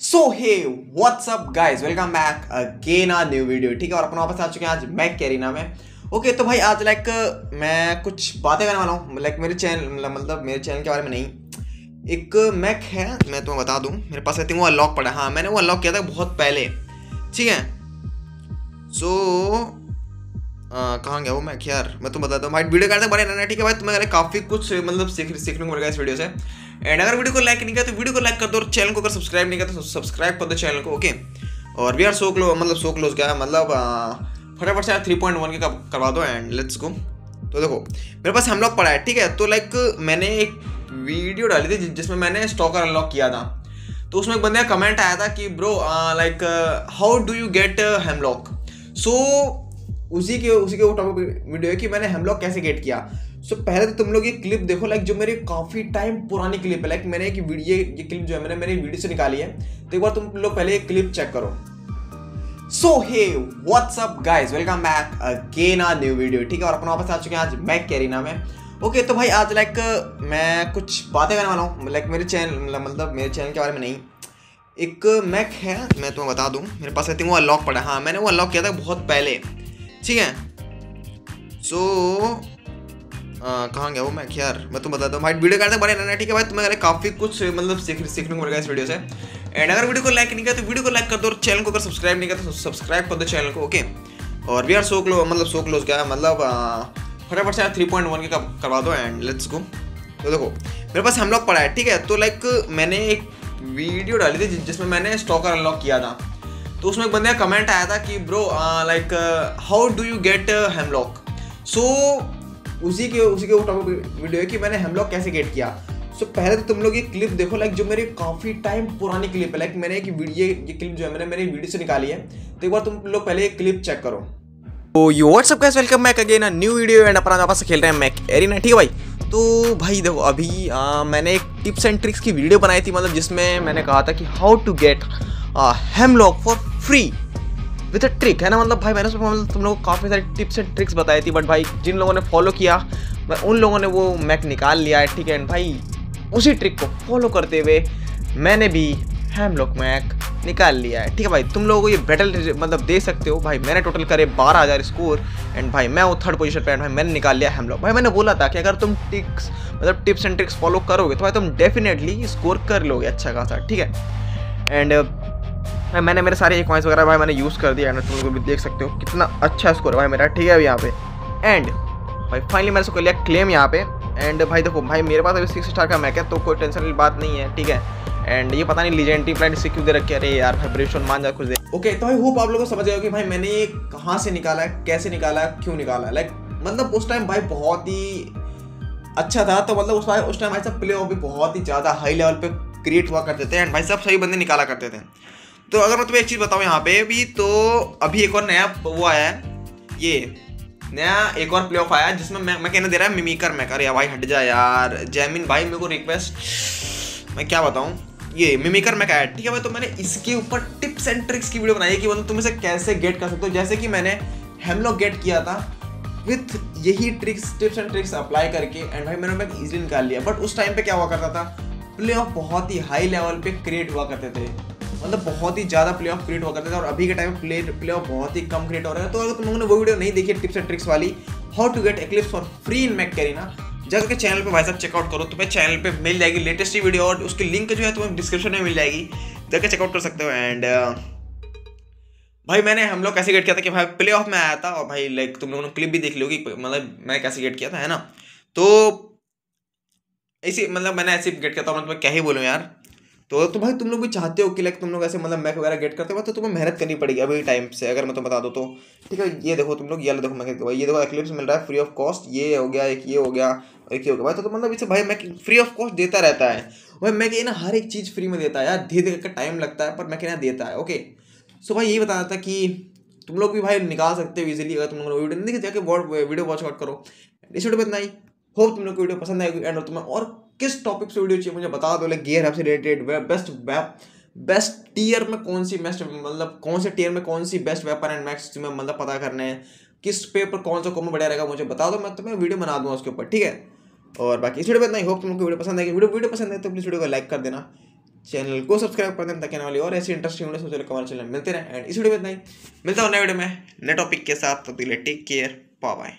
So hey what's up guys welcome back again a new video ठीक है, और अपन वापस आ चुके हैं आज मैक कैरीना में। ओके तो भाई, आज लाइक मैं कुछ बातें करने वाला हूँ। लाइक मेरे चैनल मतलब मेरे चैनल के बारे में नहीं। एक मैक है, मैं तुम्हें बता दूँ। मेरे पास आई थिंक वो अनलॉक पड़ा हाँ। मैंने वो अनलॉक किया था बहुत पहले। ठीक है? सो कहाँ गया वो मैक यार, मैं तुम बताता हूँ। भाई वीडियो करते बड़े ठीक है भाई, तुम्हें काफ़ी कुछ मतलब सीख सीखने को मिलेगा इस वीडियो से। एंड अगर वीडियो को लाइक नहीं किया तो वीडियो को लाइक कर दो और चैनल को अगर सब्सक्राइब नहीं किया तो सब्सक्राइब कर दो चैनल को ओके और वी आर सो क्लो मतलब सो क्लोज क्या है? मतलब फटाफट से थ्री पॉइंट वन के करवा दो एंड लेट्स गो तो देखो, मेरे पास हम लोग पड़ा है, ठीक है? तो लाइक मैंने एक वीडियो डाली थी जिसमें मैंने स्टॉकर अनलॉक किया था। तो उसमें एक बंदे का कमेंट आया था कि bro like how do you get hemlock so उसी के उसी के वो टॉपिक वीडियो है कि मैंने हेमलॉक कैसे गेट किया। सो so, पहले तो तुम लोग ये क्लिप देखो लाइक जो मेरी काफ़ी टाइम पुरानी क्लिप है लाइक मैंने एक वीडियो ये क्लिप जो है मैंने मेरी वीडियो से निकाली है। तो एक बार तुम लोग पहले ये क्लिप चेक करो। So hey what's up guys welcome back again a new video ठीक है? और अपन वापस आ चुके हैं आज मैक कैरीना में। ओके तो भाई आज लाइक मैं कुछ बातें करने वाला हूँ। लाइक मेरे चैनल मतलब मेरे चैनल के बारे में नहीं। एक मैक है मैं तुम्हें बता दूँ मेरे पास आई थिंक वो अनलॉक पड़ा है। हाँ मैंने वो अनलॉक किया था बहुत पहले ठीक है? सो so, कहाँ गया वो मैं? यार, मैं तुम बताता हूँ। भाई, वीडियो करते बड़े रहना, ठीक है भाई? तुम्हें काफ़ी कुछ मतलब सीख, सीखने को मिलेगा इस वीडियो से। एंड अगर वीडियो को लाइक नहीं किया तो वीडियो को लाइक कर दो और चैनल को अगर सब्सक्राइब नहीं किया तो सब्सक्राइब कर दो चैनल को ओके और वी आर सो क्लो मतलब सो क्लोज क्या मतलब फटाफट से थ्री पॉइंट वन के करवा दो एंड लेट्स गो तो देखो, मेरे पास हम लोग पड़ा है, ठीक है? तो लाइक मैंने एक वीडियो डाली थी जिसमें मैंने स्टॉकर अनलॉक किया था। तो उसमें एक बंदे का कमेंट आया था कि bro like how do you get hemlock so उसी के उसी के टॉपिक वीडियो है कि मैंने हेमलॉक कैसे गेट किया। सो so, पहले तो तुम लोग ये क्लिप देखो लाइक जो मेरी काफ़ी टाइम पुरानी क्लिप है लाइक मैंने एक वीडियो ये क्लिप जो है मैंने मेरी वीडियो से निकाली है। तो एक बार तुम लोग पहले ये क्लिप चेक करो। तो you what's up guys welcome back again new video and अपना वापस खेल रहे हैं मैक एरिना ठीक है भाई? तो भाई देखो अभी आ, मैंने एक टिप्स एंड ट्रिक्स की वीडियो बनाई थी मतलब जिसमें मैंने कहा था कि how to get hemlock for free with a trick है ना? मतलब भाई, मैंने मतलब तुम लोगों को काफ़ी सारी टिप्स एंड ट्रिक्स बताई थी बट भाई, जिन लोगों ने फॉलो किया उन लोगों ने वो मैक निकाल लिया है, ठीक है? एंड भाई, उसी ट्रिक को फॉलो करते हुए मैंने भी हैमलॉक मैक निकाल लिया है, ठीक है भाई? तुम लोगों को ये बैटल मतलब दे सकते हो। भाई, मैंने टोटल करे बारह हज़ार स्कोर एंड भाई, मैं वो थर्ड पोजीशन पे भाई, मैंने निकाल लिया हैमलॉक भाई, मैंने बोला था कि अगर तुम टिक्स मतलब टिप्स एंड ट्रिक्स फॉलो करोगे तो भाई, तुम डेफिनेटली स्कोर कर लोगे अच्छा खासा, ठीक है? एंड भाई, मैंने मेरे सारे कॉइंस वगैरह भाई मैंने यूज़ कर दिया एंड तुम लोग भी देख सकते हो कितना अच्छा स्कोर है भाई मेरा, ठीक है अभी यहाँ पे। एंड भाई फाइनली मैंने उसको लिया क्लेम यहाँ पे। एंड भाई देखो, भाई मेरे पास अभी सिक्स स्टार का मैक है तो कोई टेंशन वाली बात नहीं है, ठीक है। एंड ये पता नहीं लीजेंडी प्लान से क्यों दे रखे अरे यार भाई ब्रेशन मान जा कुछ दे ओके तो भाई होप आप लोगों को समझ गया कि भाई मैंने ये कहाँ से निकाला है, कैसे निकाला है, क्यों निकाला है। लाइक मतलब उस टाइम भाई बहुत ही अच्छा था तो मतलब उस उस टाइम ऐसा प्ले ऑफ़ भी बहुत ही ज़्यादा हाई लेवल पे क्रिएट हुआ करते थे एंड भाई सब सही बंदे निकाला करते थे। तो अगर मैं तुम्हें एक चीज़ बताऊँ यहाँ पे भी तो अभी एक और नया वो आया है, ये नया एक और प्ले ऑफ़ आया जिसमें मैं मैं कहने दे रहा है मिमीकर मैं अरे भाई, हट जा यार। जैमिन भाई, मेरे को रिक्वेस्ट मैं क्या बताऊँ? ये मिमिकर मैं आया ठीक है भाई? तो मैंने इसके ऊपर टिप्स एंड ट्रिक्स की वीडियो बनाई है कि मतलब तुम इसे कैसे गेट कर सकते हो। जैसे कि मैंने हेमलॉक गेट किया था विथ यही tricks tips and tricks apply करके एंड भाई, मैंने इजीली निकाल लिया। बट उस टाइम पे क्या हुआ करता था? प्ले ऑफ़ बहुत ही हाई लेवल पे क्रिएट हुआ करते थे। मतलब बहुत ही ज़्यादा प्ले ऑफ़ क्रिएट हुआ करते थे और अभी के टाइम प्ले प्ले ऑफ़ बहुत ही कम क्रिएट हो रहा है। तो अगर तुम लोगों ने वो वीडियो नहीं देखी टिप्स एंड ट्रिक्स वाली how to get Eclipse for free in Mac carina जाकर के चैनल पे भाई साहब चेकआउट करो, तुम्हें चैनल पे मिल जाएगी लेटेस्ट ही वीडियो और उसकी लिंक जो है तुम्हें डिस्क्रिप्शन में मिल जाएगी। जाकर चेकआउट कर सकते हो एंड भाई मैंने हम लोग कैसे गेट किया था कि भाई प्ले ऑफ़ में आया था और भाई लाइक तुम लोगों ने क्लिप भी देख ली होगी मतलब मैं कैसे गेट किया था, है ना? तो ऐसी मतलब मैंने ऐसे गेट किया था मैं तुम्हें क्या ही बोलूँ यार। तो तो भाई तुम लोग भी चाहते हो कि लाइक तुम लोग ऐसे मतलब मैक वगैरह गेट करते हो तो तुम्हें मेहनत करनी पड़ेगी अभी टाइम से अगर मैं तुम्हें बता दो तो। ठीक है ये देखो तुम लोग ये देखो मैं भाई ये देखो एक्लिप्स मिल रहा है फ्री ऑफ़ कॉस्ट ये हो गया एक ये हो गया एक ये हो गया। भाई तो, तो मतलब इसे भाई मैं फ्री ऑफ़ कॉस्ट देता रहता है। भाई मैं ना हर एक चीज़ फ्री में देता है यार धीरे धीरे टाइम लगता है पर मैं कहना देता है ओके सो भाई यही बताना था कि तुम लोग भी भाई निकाल सकते हो इजीली अगर तुम लोग वीडियो नहीं जाके वीडियो वॉच आउट करो। इस वीडियो में इतना ही। होप तुम लोग को वीडियो पसंद आएगी एंड तुम्हें और किस टॉपिक से वीडियो चाहिए? मुझे बता दो गियर से related best web best tier में कौन सी बेस्ट मतलब कौन से टीयर में कौन सी बेस्ट वेपन एंड मैक्स में मतलब पता करने हैं? किस पेपर कौन सा कॉमो बढ़िया रहेगा मुझे बता दो, मैं तुम्हें वीडियो बना दूँगा उसके ऊपर, ठीक है? और बाकी इस वीडियो में इतना ही। होप तुमको वीडियो पसंद आएगी वीडियो वीडियो पसंद है तो प्लीज़ वीडियो को लाइक कर देना। चैनल को सब्सक्राइब कर देना ताकि आने वाली और ऐसी इंटरेस्टिंग वीडियो सबसे हमारे चैनल मिलते रहे। एंड इस वीडियो में इतना ही। मिलता हूँ नए वीडियो में, नए टॉपिक के साथ। तो टेक केयर पा बाय